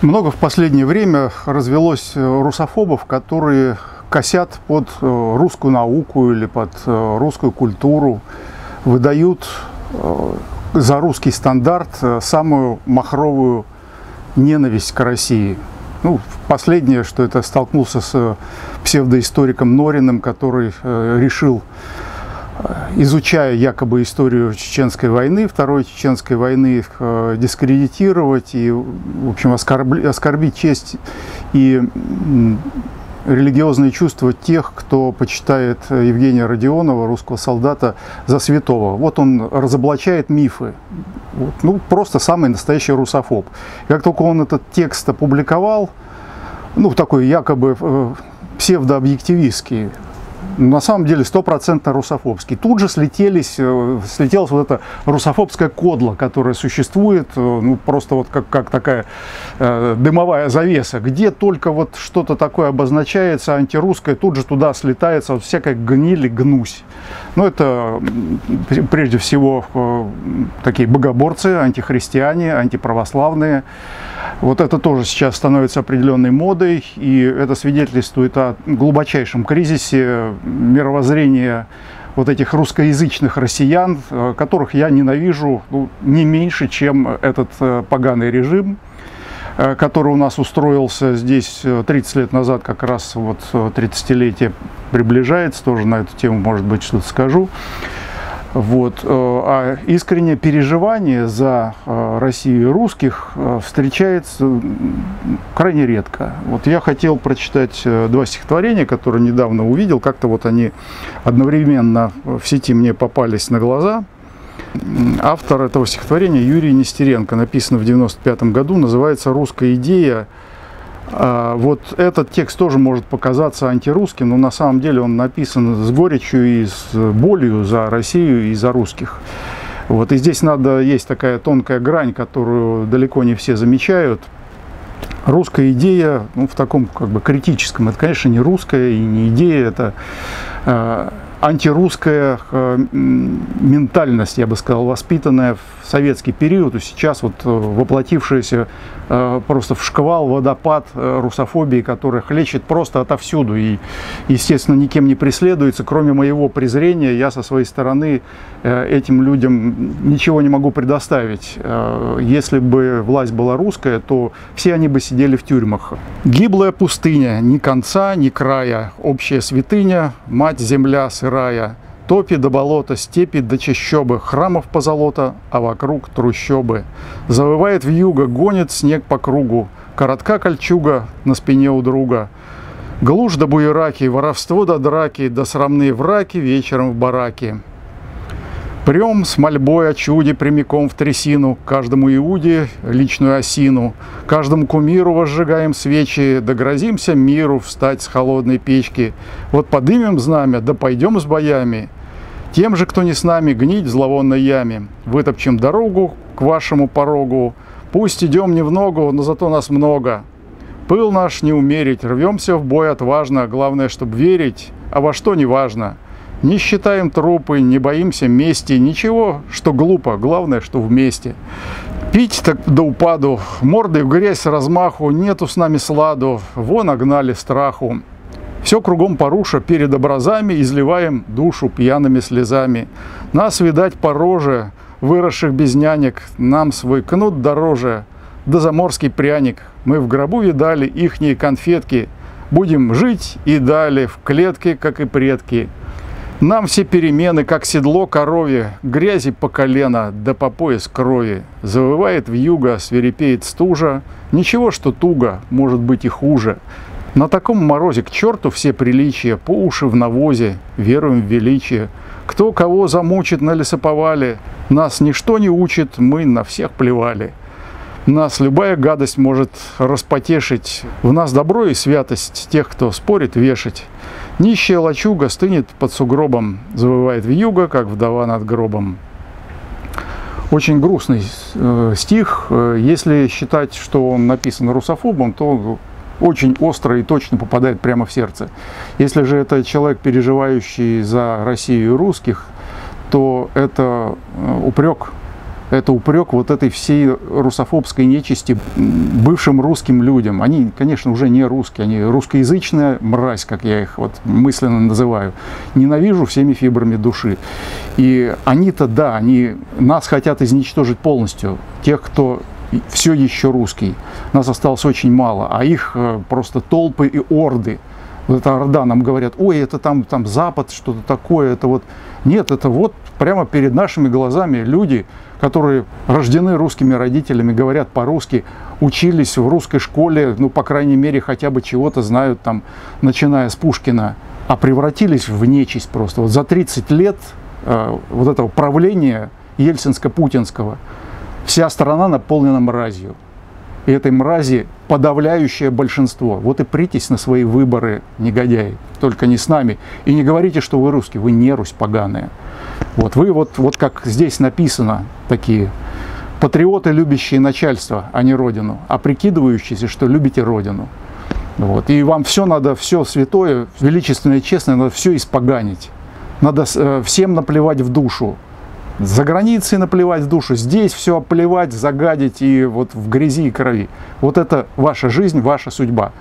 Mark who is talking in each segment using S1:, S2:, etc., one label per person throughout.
S1: Много в последнее время развелось русофобов, которые косят под э, русскую науку или под э, русскую культуру, выдают э, за русский стандарт самую махровую ненависть к России. Ну, последнее, что это столкнулся с псевдоисториком Нориным, который решил изучая якобы историю Чеченской войны, Второй Чеченской войны, э, дискредитировать и, в общем, оскорбить честь и религиозные чувства тех, кто почитает Евгения Родионова, русского солдата, за святого. Вот он разоблачает мифы. Вот, ну, просто самый настоящий русофоб. Как только он этот текст опубликовал, ну, такой якобы э, псевдообъективистский, на самом деле стопроцентно русофобский. Тут же слетелись, э, слетелась вот эта русофобская кодла, которая существует, э, ну, просто вот как, как такая э, дымовая завеса. Где только вот что-то такое обозначается антирусское, тут же туда слетается вот всякая гниль, гнусь. Ну, это прежде всего э, такие богоборцы, антихристиане, антиправославные. Вот это тоже сейчас становится определенной модой, и это свидетельствует о глубочайшем кризисе мировоззрения вот этих русскоязычных россиян, э, которых я ненавижу ну, не меньше, чем этот э, поганый режим, э, который у нас устроился здесь 30 лет назад, как раз вот 30-летие приближается, тоже на эту тему, может быть, что-то скажу. Вот. Э, а искреннее переживание за э, Россию и русских э, встречается крайне редко. Вот я хотел прочитать два стихотворения, которые недавно увидел. Как-то вот они одновременно в сети мне попались на глаза. Автор этого стихотворения Юрий Нестеренко, написано в 95 году, называется «Русская идея вот этот текст тоже может показаться антирусским, но на самом деле он написан с горечью и с болью за Россию и за русских. Вот, и здесь надо, есть такая тонкая грань, которую далеко не все замечают. Русская идея, ну, в таком как бы критическом, это, конечно, не русская и не идея, это э, антирусская э, ментальность, я бы сказал, воспитанная в советский период, и сейчас вот э, воплотившаяся э, просто в шквал, водопад русофобии, которая хлещет просто отовсюду и, естественно, никем не преследуется, кроме моего презрения, я со своей стороны этим людям ничего не могу предоставить. Если бы власть была русская, то все они бы сидели в тюрьмах. Гиблая пустыня, ни конца, ни края, общая святыня, мать-земля, сырая, топи до болота, степи до чащобы, храмов позолота, а вокруг трущобы. Завывает в юго, гонит снег по кругу, коротка кольчуга на спине у друга. Глушь до буераки, воровство до драки, до срамные враки вечером в бараке. Прем с мольбой о чуде прямиком в трясину, каждому Иуде личную осину, каждому кумиру возжигаем свечи, да грозимся миру встать с холодной печки. Вот подымем знамя, да пойдем с боями. Тем же, кто не с нами, гнить в зловонной яме. Вытопчем дорогу к вашему порогу. Пусть идем не в ногу, но зато нас много. Пыл наш не умерить, рвемся в бой отважно, главное, чтобы верить, а во что не важно – не считаем трупы, не боимся мести, ничего, что глупо, главное, что вместе. Пить так до упаду, мордой в грязь размаху, нету с нами сладу, вон огнали страху. Все кругом поруша, перед образами изливаем душу пьяными слезами. Нас, видать, по роже, выросших без нянек, нам свой кнут дороже, да заморский пряник. Мы в гробу видали ихние конфетки, будем жить и далее в клетке, как и предки. Нам все перемены, как седло коровье, грязи по колено, да по пояс крови. Завывает в юго, свирепеет стужа, ничего, что туго, может быть и хуже. На таком морозе к черту все приличия, по уши в навозе, веруем в величие. Кто кого замучит на лесоповале, нас ничто не учит, мы на всех плевали. Нас любая гадость может распотешить, в нас добро и святость тех, кто спорит, вешать. Нищая лачуга стынет под сугробом, завывает в юго, как вдова над гробом. Очень грустный э, стих. Э, если считать, что он написан русофобом, то очень остро и точно попадает прямо в сердце. Если же это человек, переживающий за Россию и русских, то это э, упрек Это упрек вот этой всей русофобской нечисти бывшим русским людям. Они, конечно, уже не русские, они русскоязычная мразь, как я их вот мысленно называю. Ненавижу всеми фибрами души. И они-то, да, они нас хотят изничтожить полностью. Тех, кто все еще русский. Нас осталось очень мало, а их э, просто толпы и орды. Вот эта орда нам говорят, ой, это там, там Запад, что-то такое, это вот... Нет, это вот прямо перед нашими глазами люди, которые рождены русскими родителями, говорят по-русски, учились в русской школе, ну, по крайней мере, хотя бы чего-то знают там, начиная с Пушкина, а превратились в нечисть просто. Вот за 30 лет э, вот этого правления ельцинско-путинского вся страна наполнена мразью. И этой мрази подавляющее большинство. Вот и притесь на свои выборы, негодяи, только не с нами. И не говорите, что вы русские, вы не Русь поганая. Вот вы вот, вот как здесь написано, такие патриоты, любящие начальство, а не родину, а прикидывающиеся, что любите родину. Вот. И вам все надо, все святое, величественное, честное, надо все испоганить. Надо э, всем наплевать в душу. За границей наплевать в душу, здесь все плевать, загадить и вот в грязи и крови. Вот это ваша жизнь, ваша судьба.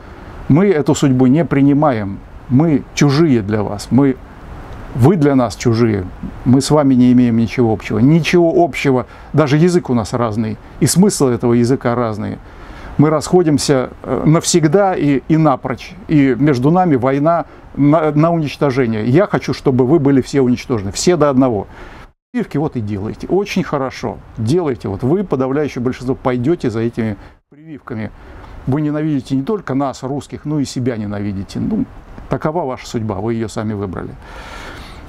S1: Мы эту судьбу не принимаем. Мы чужие для вас. Мы вы для нас чужие, мы с вами не имеем ничего общего. Ничего общего, даже язык у нас разный, и смысл этого языка разный. Мы расходимся э, навсегда и, и напрочь, и между нами война на, на уничтожение. Я хочу, чтобы вы были все уничтожены, все до одного. Прививки вот и делайте, очень хорошо, делайте. Вот вы, подавляющее большинство, пойдете за этими прививками. Вы ненавидите не только нас, русских, но и себя ненавидите. Ну, такова ваша судьба, вы ее сами выбрали.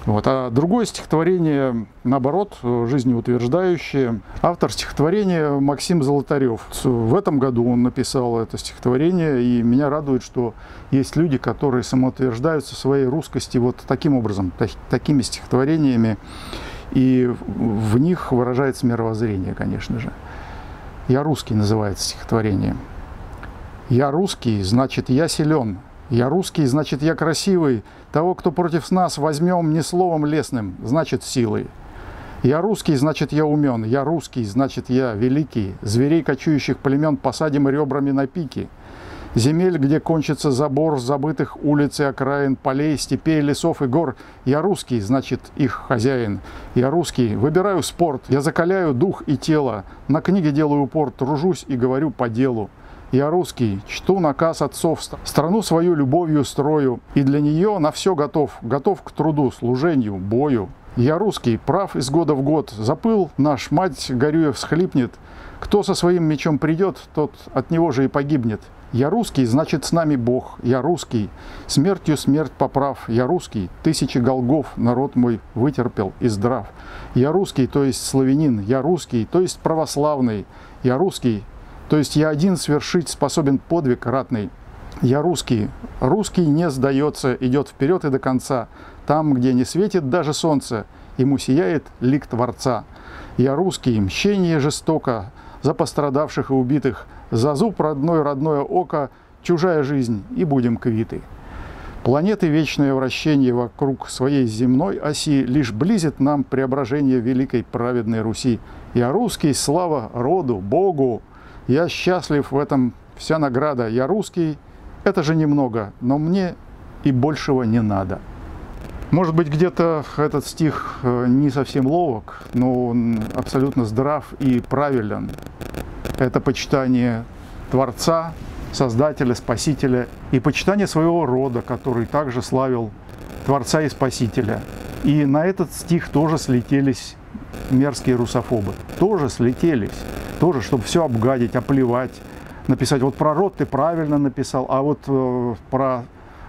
S1: Вот. А другое стихотворение, наоборот, жизнеутверждающее. Автор стихотворения Максим Золотарев. В этом году он написал это стихотворение, и меня радует, что есть люди, которые самоутверждаются в своей русскости вот таким образом, такими стихотворениями, и в них выражается мировоззрение, конечно же. «Я русский» называется стихотворение. «Я русский, значит, я силен, я русский, значит, я красивый. Того, кто против нас, возьмем не словом лесным, значит, силой. Я русский, значит, я умен. Я русский, значит, я великий. Зверей, кочующих племен, посадим ребрами на пики. Земель, где кончится забор забытых улиц и окраин, полей, степей, лесов и гор. Я русский, значит, их хозяин. Я русский, выбираю спорт, я закаляю дух и тело. На книге делаю упор, тружусь и говорю по делу. Я русский, чту наказ отцов, страну свою любовью строю, и для нее на все готов, готов к труду, служению, бою. Я русский, прав из года в год, запыл наш, мать горюя всхлипнет, кто со своим мечом придет, тот от него же и погибнет. Я русский, значит с нами Бог, я русский, смертью смерть поправ, я русский, тысячи голгов народ мой вытерпел и здрав. Я русский, то есть славянин, я русский, то есть православный, я русский, то есть я один свершить способен подвиг ратный. Я русский. Русский не сдается, идет вперед и до конца. Там, где не светит даже солнце, ему сияет лик Творца. Я русский, мщение жестоко, за пострадавших и убитых, за зуб родной родное око, чужая жизнь, и будем квиты. Планеты вечное вращение вокруг своей земной оси лишь близит нам преображение великой праведной Руси. Я русский, слава роду, Богу, я счастлив в этом, вся награда. Я русский, это же немного, но мне и большего не надо. Может быть, где-то этот стих э, не совсем ловок, но он абсолютно здрав и правилен. Это почитание Творца, Создателя, Спасителя и почитание своего рода, который также славил Творца и Спасителя. И на этот стих тоже слетелись мерзкие русофобы. Тоже слетелись тоже, чтобы все обгадить, оплевать, написать, вот про род ты правильно написал, а вот э, про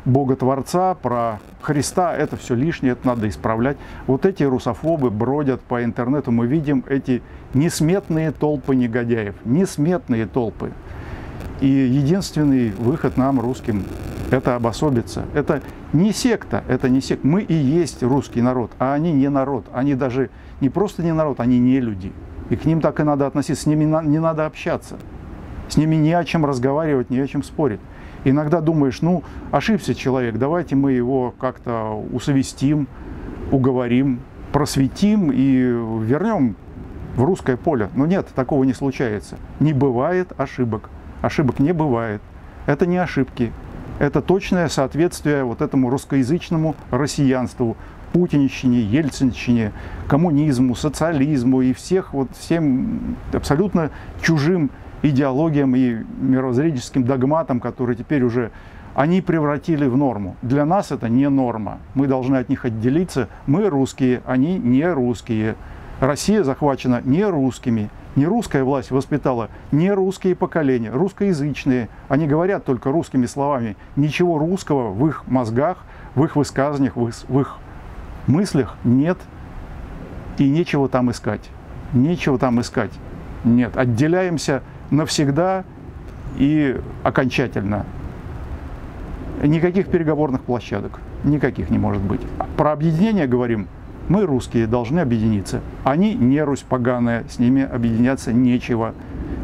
S1: Бога Творца, про Христа, это все лишнее, это надо исправлять. Вот эти русофобы бродят по интернету, мы видим эти несметные толпы негодяев, несметные толпы. И единственный выход нам, русским, это обособиться. Это не секта, это не секта. Мы и есть русский народ, а они не народ. Они даже не просто не народ, они не люди. И к ним так и надо относиться, с ними не надо общаться. С ними не о чем разговаривать, не о чем спорить. Иногда думаешь, ну, ошибся человек, давайте мы его как-то усовестим, уговорим, просветим и вернем в русское поле. Но нет, такого не случается. Не бывает ошибок. Ошибок не бывает. Это не ошибки. Это точное соответствие вот этому русскоязычному россиянству, путинщине, ельцинщине, коммунизму, социализму и всех вот всем абсолютно чужим идеологиям и мировоззренческим догматам, которые теперь уже они превратили в норму. Для нас это не норма. Мы должны от них отделиться. Мы русские, они не русские. Россия захвачена не русскими. Не русская власть воспитала не русские поколения, русскоязычные. Они говорят только русскими словами. Ничего русского в их мозгах, в их высказываниях, в их, в их мыслях нет. И нечего там искать. Нечего там искать. Нет. Отделяемся навсегда и окончательно. Никаких переговорных площадок. Никаких не может быть. Про объединение говорим – мы, русские, должны объединиться. Они не Русь поганая, с ними объединяться нечего.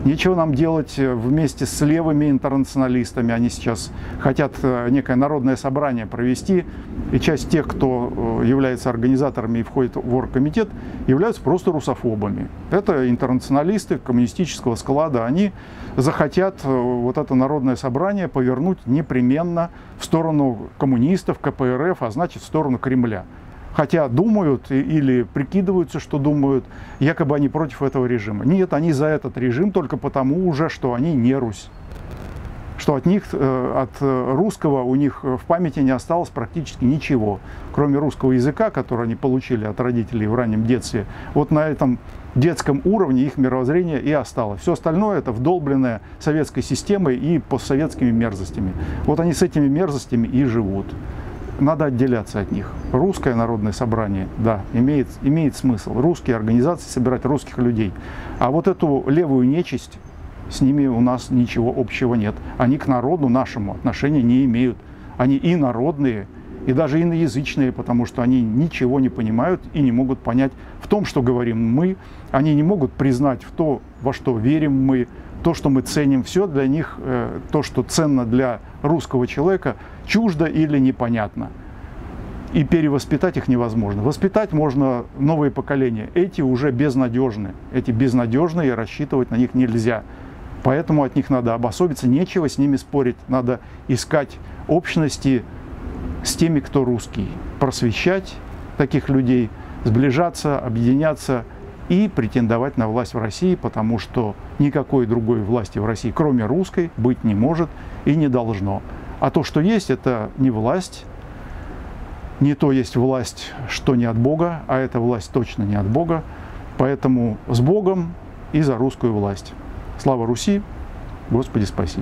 S1: Нечего нам делать э, вместе с левыми интернационалистами. Они сейчас хотят э, некое народное собрание провести. И часть тех, кто э, является организаторами и входит в оргкомитет, являются просто русофобами. Это интернационалисты коммунистического склада. Они захотят вот это народное собрание повернуть непременно в сторону коммунистов, КПРФ, а значит в сторону Кремля хотя думают или прикидываются, что думают, якобы они против этого режима. Нет, они за этот режим только потому уже, что они не Русь. Что от них, э, от русского у них в памяти не осталось практически ничего, кроме русского языка, который они получили от родителей в раннем детстве. Вот на этом детском уровне их мировоззрение и осталось. Все остальное это вдолбленное советской системой и постсоветскими мерзостями. Вот они с этими мерзостями и живут надо отделяться от них. Русское народное собрание, да, имеет, имеет смысл. Русские организации собирать русских людей. А вот эту левую нечисть, с ними у нас ничего общего нет. Они к народу нашему отношения не имеют. Они и народные, и даже иноязычные, потому что они ничего не понимают и не могут понять в том, что говорим мы. Они не могут признать в то, во что верим мы, то, что мы ценим, все для них, э, то, что ценно для русского человека, чуждо или непонятно. И перевоспитать их невозможно. Воспитать можно новые поколения. Эти уже безнадежны. Эти безнадежные, рассчитывать на них нельзя. Поэтому от них надо обособиться, нечего с ними спорить. Надо искать общности с теми, кто русский. Просвещать таких людей, сближаться, объединяться – и претендовать на власть в России, потому что никакой другой власти в России, кроме русской, быть не может и не должно. А то, что есть, это не власть, не то есть власть, что не от Бога, а эта власть точно не от Бога. Поэтому с Богом и за русскую власть. Слава Руси, Господи спаси.